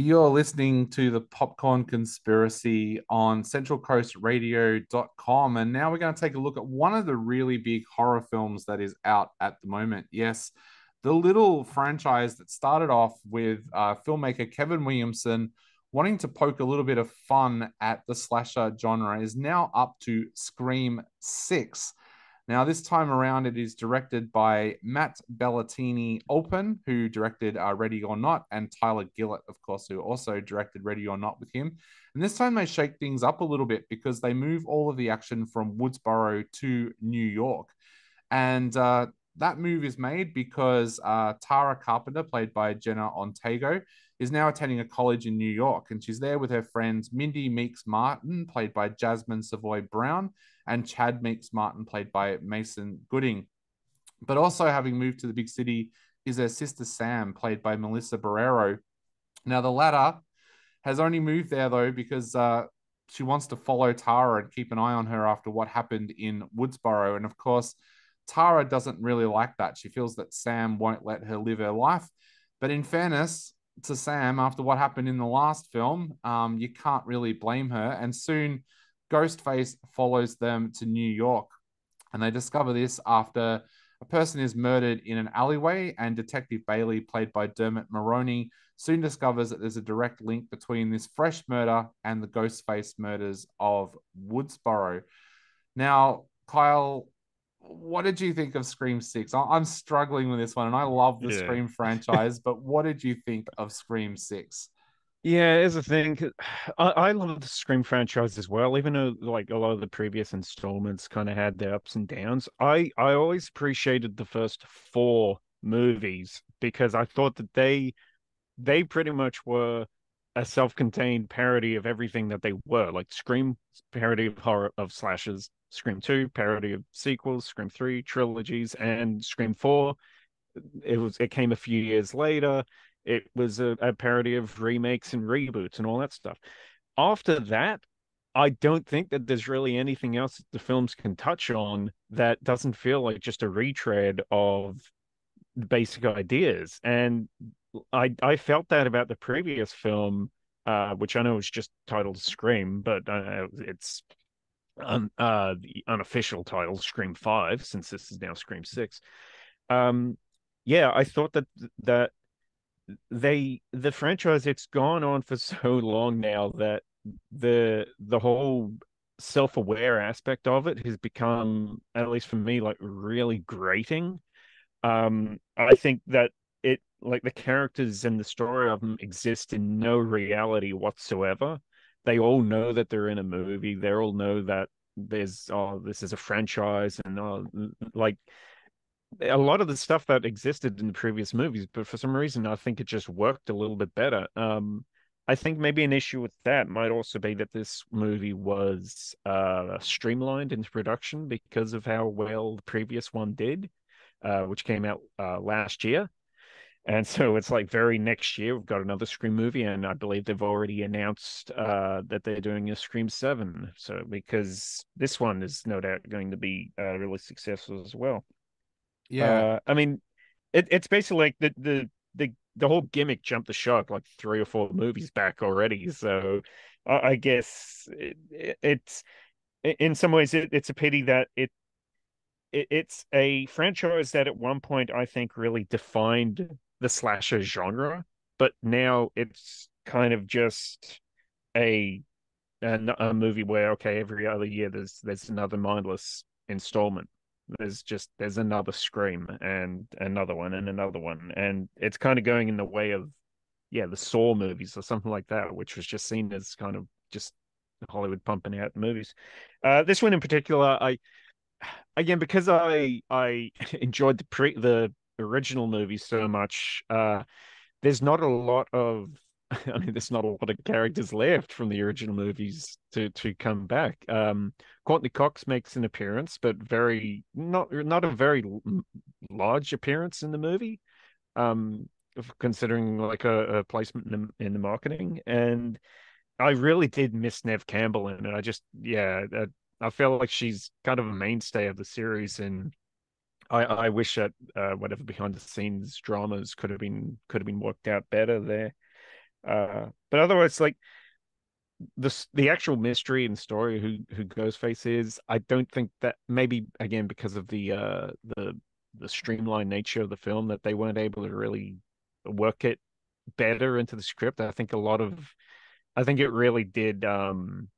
You're listening to the Popcorn Conspiracy on centralcoastradio.com. And now we're going to take a look at one of the really big horror films that is out at the moment. Yes, the little franchise that started off with uh, filmmaker Kevin Williamson wanting to poke a little bit of fun at the slasher genre is now up to Scream 6. Now, this time around, it is directed by Matt Bettinelli-Olpin, who directed uh, Ready or Not, and Tyler Gillett, of course, who also directed Ready or Not with him. And this time they shake things up a little bit because they move all of the action from Woodsboro to New York. And uh, that move is made because uh, Tara Carpenter, played by Jenna Ortega, is now attending a college in New York, and she's there with her friends Mindy Meeks Martin, played by Jasmine Savoy Brown, and Chad Meeks Martin, played by Mason Gooding. But also having moved to the big city is her sister Sam, played by Melissa Barrera. Now, the latter has only moved there though because uh, she wants to follow Tara and keep an eye on her after what happened in Woodsboro. And of course, Tara doesn't really like that. She feels that Sam won't let her live her life. But in fairness, to Sam after what happened in the last film, um, you can't really blame her. And soon, Ghostface follows them to New York, and they discover this after a person is murdered in an alleyway, and Detective Bailey, played by Dermot Mulroney, soon discovers that there's a direct link between this fresh murder and the Ghostface murders of Woodsboro. Now, Kyle, what did you think of Scream Six? I'm struggling with this one, and I love the yeah. Scream franchise, but what did you think of Scream Six? Yeah, it's a thing. I, I love the Scream franchise as well, even though like a lot of the previous installments kind of had their ups and downs. I I always appreciated the first four movies because I thought that they they pretty much were a self-contained parody of everything that they were. Like Scream parody of horror of slashes, Scream 2, parody of sequels, Scream 3, trilogies, and Scream 4. It was it came a few years later. It was a, a parody of remakes and reboots and all that stuff. After that, I don't think that there's really anything else that the films can touch on that doesn't feel like just a retread of basic ideas. And I I felt that about the previous film, uh, which I know is just titled Scream, but uh, it's un, uh, the unofficial title, Scream Five, since this is now Scream Six. Um, yeah, I thought that that they the franchise it's gone on for so long now that the the whole self-aware aspect of it has become at least for me like really grating um i think that it like the characters and the story of them exist in no reality whatsoever they all know that they're in a movie. They all know that there's oh this is a franchise and oh, like a lot of the stuff that existed in the previous movies, but for some reason I think it just worked a little bit better. Um, I think maybe an issue with that might also be that this movie was uh, streamlined into production because of how well the previous one did, uh, which came out uh, last year. And so it's like very next year we've got another Scream movie, and I believe they've already announced uh, that they're doing a Scream Seven. So because this one is no doubt going to be uh, really successful as well. Yeah, uh, I mean, it, it's basically like the the the the whole gimmick jumped the shark like three or four movies back already. So I, I guess it, it, it's in some ways it, it's a pity that it it's a franchise that at one point I think really defined the slasher genre, but now it's kind of just a, a a, movie where okay, every other year there's there's another mindless installment. There's just there's another scream and another one and another one, and it's kind of going in the way of yeah the Saw movies or something like that, which was just seen as kind of just Hollywood pumping out movies. Uh, this one in particular, I again because I I enjoyed the pre the original movie so much. Uh, there's not a lot of I mean, there's not a lot of characters left from the original movies to to come back. Um, Courteney Cox makes an appearance, but very not not a very large appearance in the movie. Um, considering like a, a placement in the, in the, marketing, and I really did miss Neve Campbell in it. I just yeah, I, I feel like she's kind of a mainstay of the series, and I, I wish that uh, whatever behind the scenes dramas could have been could have been worked out better there. Uh, but otherwise, like the the actual mystery and story who who Ghostface is, I don't think that maybe again because of the uh the the streamlined nature of the film that they weren't able to really work it better into the script. I think a lot of I think it really did um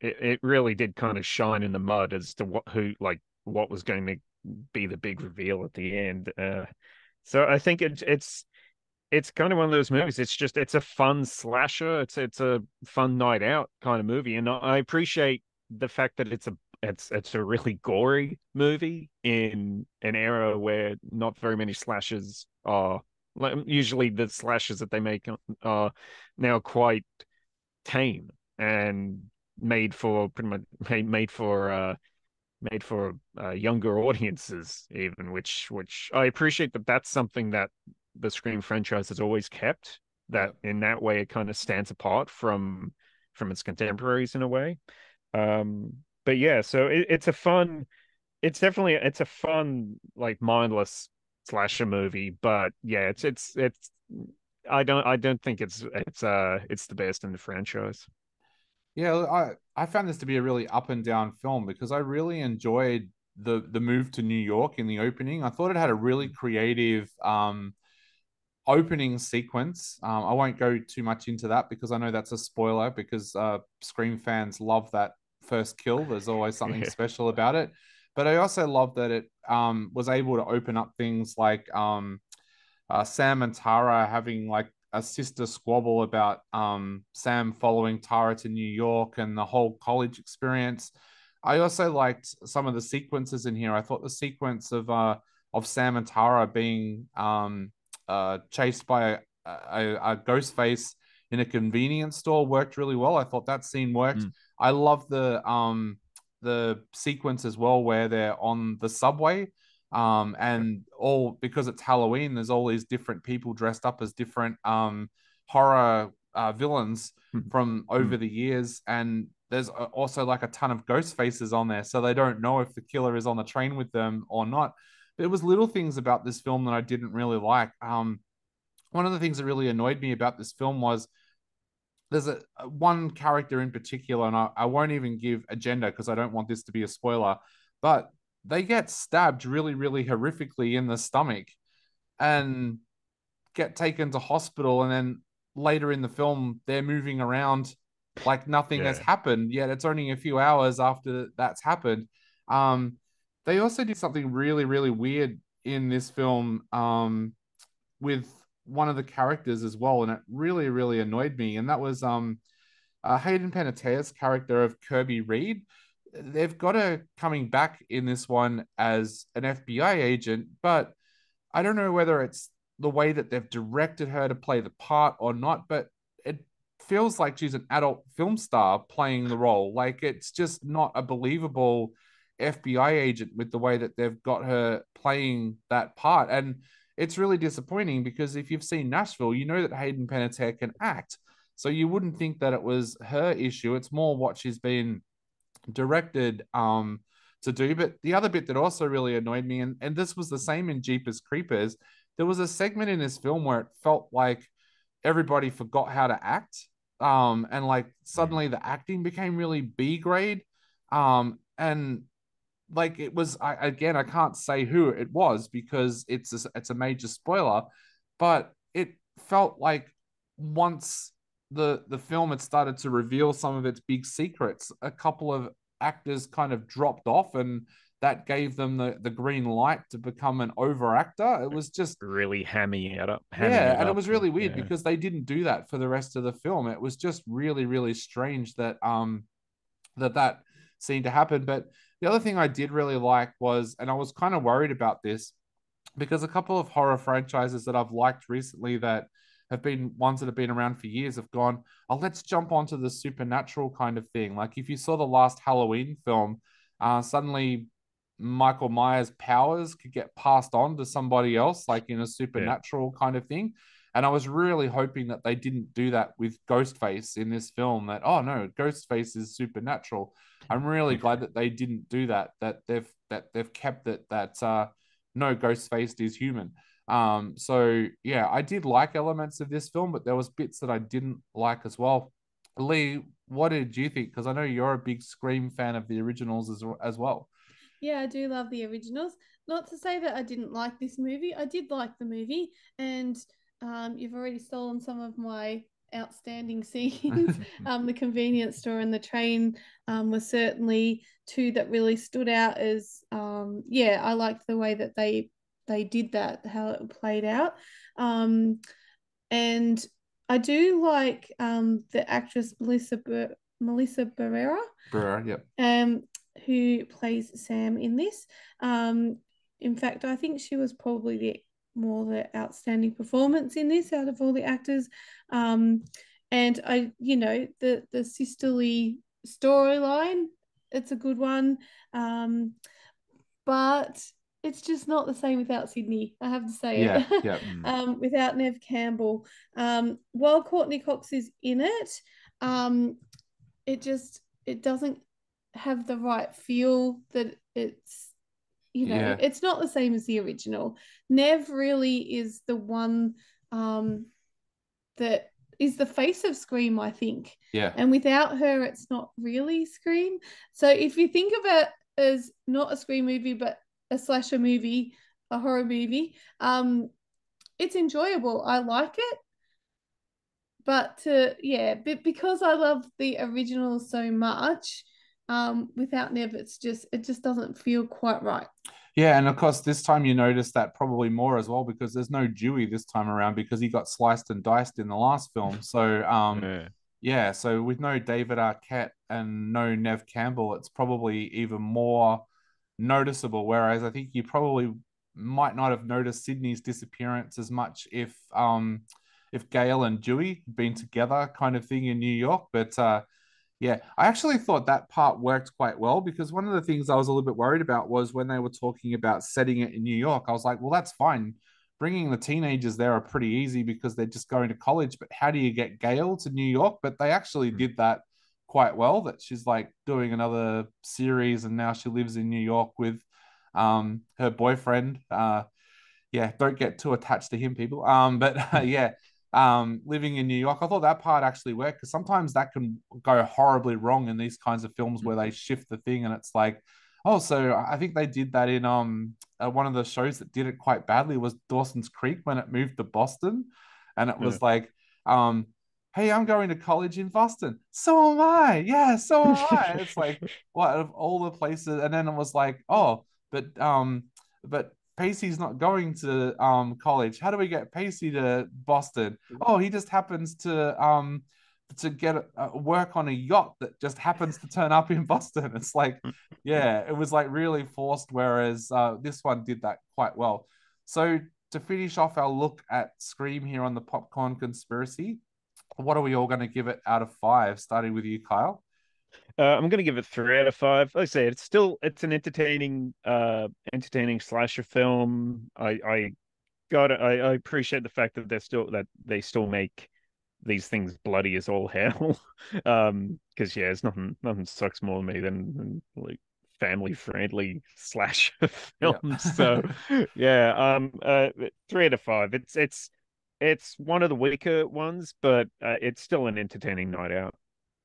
it, it really did kind of shine in the mud as to what who like what was going to be the big reveal at the end. Uh so I think it's it's it's kind of one of those movies. It's just it's a fun slasher. It's it's a fun night out kind of movie, and I appreciate the fact that it's a it's it's a really gory movie in an era where not very many slashers are. Usually, the slashes that they make are now quite tame and made for pretty much made, made for uh made for uh, younger audiences even which which i appreciate that that's something that the Scream franchise has always kept. That in that way, it kind of stands apart from from its contemporaries in a way. Um, but yeah, so it, it's a fun. It's definitely it's a fun like mindless slasher movie, but yeah, it's it's it's. I don't I don't think it's it's uh it's the best in the franchise. Yeah, I I found this to be a really up and down film because I really enjoyed the the move to New York in the opening. I thought it had a really mm. creative um opening sequence. Um, I won't go too much into that because I know that's a spoiler because uh, Scream fans love that first kill. There's always something yeah. special about it. But I also love that it um, was able to open up things like um, uh, Sam and Tara having like a sister squabble about um, Sam following Tara to New York and the whole college experience. I also liked some of the sequences in here. I thought the sequence of uh, of Sam and Tara being um, uh, chased by a, a, a, ghost face in a convenience store worked really well. I thought that scene worked. Mm. I love the um the sequence as well where they're on the subway. Um, and all because it's Halloween, there's all these different people dressed up as different um horror uh, villains mm. from over mm. the years, and there's also like a ton of ghost faces on there, so they don't know if the killer is on the train with them or not. But it was little things about this film that I didn't really like. Um, one of the things that really annoyed me about this film was there's a, one character in particular, and I, I won't even give a gender because I don't want this to be a spoiler, but they get stabbed really, really horrifically in the stomach and get taken to hospital. And then later in the film, they're moving around like nothing yeah. has happened, yet it's only a few hours after that's happened. Um, they also did something really, really weird in this film um, with one of the characters as well, and it really, really annoyed me. And that was um, uh, Hayden Panettiere's character of Kirby Reed. They've got her coming back in this one as an FBI agent, but I don't know whether it's the way that they've directed her to play the part or not, but it feels like she's an adult film star playing the role. Like it's just not a believable FBI agent with the way that they've got her playing that part. And it's really disappointing because if you've seen Nashville, you know that Hayden Panettiere can act. So you wouldn't think that it was her issue. It's more what she's been directed um, to do. But the other bit that also really annoyed me, and, and this was the same in Jeepers Creepers, there was a segment in this film where it felt like everybody forgot how to act. Um, and like suddenly the acting became really B grade. Um, and like it was I, again i can't say who it was because it's a, it's a major spoiler but it felt like once the the film had started to reveal some of its big secrets a couple of actors kind of dropped off and that gave them the, the green light to become an over actor. It was just really hamming it up. Hamming yeah, it and up. it was really weird yeah. because they didn't do that for the rest of the film. It was just really, really strange that um that that seemed to happen. But the other thing I did really like was, and I was kind of worried about this because a couple of horror franchises that I've liked recently that have been ones that have been around for years have gone, oh, let's jump onto the supernatural kind of thing. Like if you saw the last Halloween film, uh, suddenly Michael Myers' powers could get passed on to somebody else, like in a supernatural yeah. kind of thing. And I was really hoping that they didn't do that with Ghostface in this film. That oh no, Ghostface is supernatural. I'm really glad that they didn't do that. That they've that they've kept it that uh, no Ghostface is human. Um, so yeah, I did like elements of this film, but there was bits that I didn't like as well. Lee, what did you think? Because I know you're a big Scream fan of the originals as, as well. Yeah, I do love the originals. Not to say that I didn't like this movie. I did like the movie, and um, you've already stolen some of my outstanding scenes. um, the convenience store and the train um, were certainly two that really stood out as um, yeah, I liked the way that they they did that, how it played out. Um, and I do like um, the actress Melissa Ber- Melissa Barrera. Barrera, yep. Um, who plays Sam in this. Um, in fact, I think she was probably the more the outstanding performance in this out of all the actors. Um, and I, you know, the the sisterly storyline, it's a good one. Um, but it's just not the same without Sidney. I have to say yeah, it. Yeah. um, without Neve Campbell. Um, while Courteney Cox is in it, um, it just it doesn't have the right feel that it's you know yeah. it's not the same as the original. Neve really is the one um, that is the face of Scream, I think. Yeah. And without her, it's not really Scream. So if you think of it as not a Scream movie, but a slasher movie, a horror movie. Um, it's enjoyable. I like it. But to yeah, but because I love the original so much, um, without Neve, it's just it just doesn't feel quite right. Yeah, and of course, this time you notice that probably more as well because there's no Dewey this time around because he got sliced and diced in the last film. So, um, yeah. yeah, so with no David Arquette and no Neve Campbell, it's probably even more noticeable. Whereas I think you probably might not have noticed Sidney's disappearance as much if um if Gail and Dewey had been together, kind of thing in New York. But uh, yeah, I actually thought that part worked quite well because one of the things I was a little bit worried about was when they were talking about setting it in New York. I was like, well, that's fine. Bringing the teenagers there are pretty easy because they're just going to college. But how do you get Gail to New York? But they actually hmm. did that quite well that she's like doing another series and now she lives in New York with um her boyfriend uh yeah don't get too attached to him people um but uh, yeah um living in New York I thought that part actually worked because sometimes that can go horribly wrong in these kinds of films where they mm-hmm. shift the thing and it's like oh so I think they did that in um uh, one of the shows that did it quite badly was Dawson's Creek when it moved to Boston and it was yeah. like um hey, I'm going to college in Boston. So am I. Yeah, so am I. it's like what of all the places, and then it was like, oh, but um, but Pacey's not going to um college. How do we get Pacey to Boston? Oh, he just happens to um to get a, work on a yacht that just happens to turn up in Boston. It's like, yeah, it was like really forced. Whereas uh, this one did that quite well. So to finish off our look at Scream here on the Popcorn Conspiracy, what are we all going to give it out of five? Starting with you, Kyle. Uh, I'm going to give it three out of five. Like I say, it's still it's an entertaining, uh, entertaining slasher film. I I got it. I, I appreciate the fact that they're still that they still make these things bloody as all hell. um, because yeah, it's nothing nothing sucks more than me than, than like family friendly slash films. Yeah. so yeah, um, uh, three out of five. It's it's it's one of the weaker ones, but uh, it's still an entertaining night out.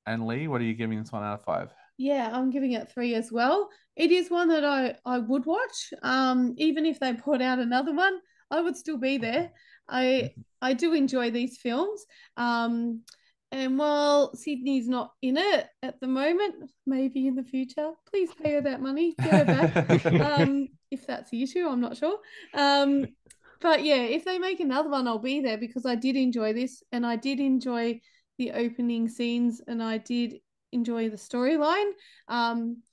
And Lee, what are you giving this one out of five? Yeah, I'm giving it three as well. It is one that I I would watch. Um, even if they put out another one, I would still be there. I I do enjoy these films. Um, and while Sidney's not in it at the moment, maybe in the future, please pay her that money, get her back. um, if that's the issue, I'm not sure. Um, but yeah, if they make another one, I'll be there because I did enjoy this and I did enjoy the opening scenes and I did enjoy the storyline. Um,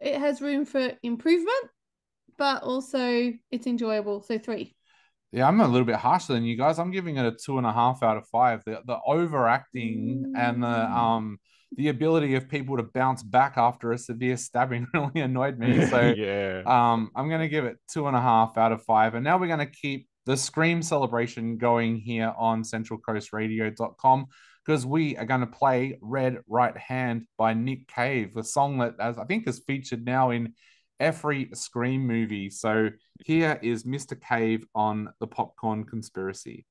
it has room for improvement, but also it's enjoyable. So three. Yeah, I'm a little bit harsher than you guys. I'm giving it a two and a half out of five. The the overacting mm. and the mm. um the ability of people to bounce back after a severe stabbing really annoyed me. So yeah, um, I'm gonna give it two and a half out of five. And now we're gonna keep the Scream celebration going here on CentralCoastRadio.com because we are going to play Red Right Hand by Nick Cave, the song that as I think is featured now in every Scream movie. So here is Mr. Cave on the popcorn conspiracy.